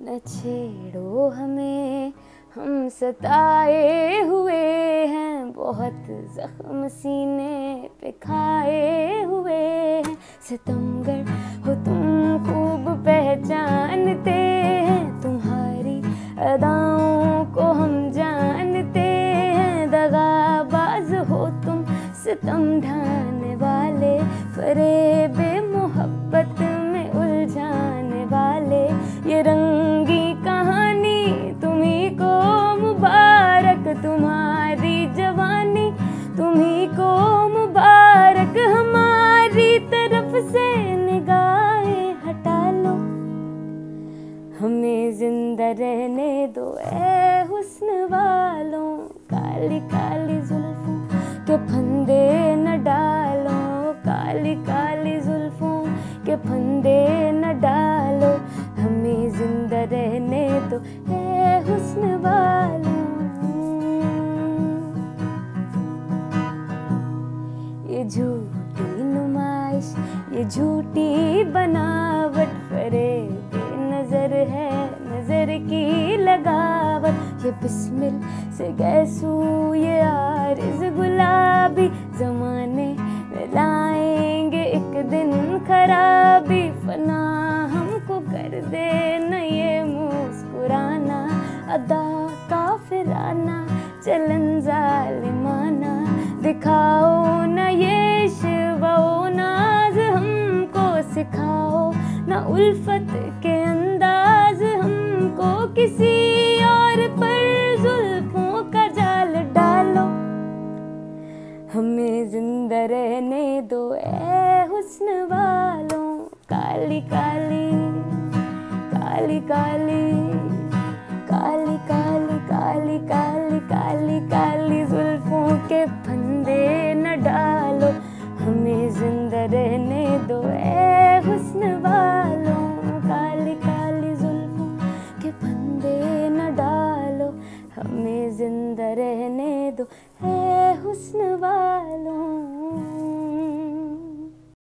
न छेड़ो हमें, हम सताए हुए हैं, बहुत जख्म सीने पे खाए हुए हैं। सितमगर हो तुम खूब पहचानते हैं, तुम्हारी अदाओं को हम जानते हैं। दगाबाज हो तुम सितम ढाने वाले फरेबे ज़िंदा रहने दो ए हुस्न वालों। काली काली जुल्फों के फंदे न डालो। काली काली जुल्फों के फंदे न डालो। हमें ज़िंदा रहने दो ए हुस्न वालों। ये झूठी नुमाइश, ये झूठी बनावट करे नज़र है नज़र ये बिस्मिल से गैसू, ये आरिज गुलाबी, जमाने में लाएँगे एक दिन खराबी। फना हमको कर दे न ये मुस्कुराना, अदा काफिराना चलन जालिमाना। दिखाओ न ये शिवो नाज हमको सिखाओ, न उल्फत के रहने दो ए हुस्न वालों काली काली काली काली काली काली काली काली काली काली जुल्फों के फंदे न डालो हमें ज़िंदा रहने दो ए हुस्न वालों काली काली जुल्फों के फंदे न डालो हमें ज़िंदा रहने दो ए हुस्न वालों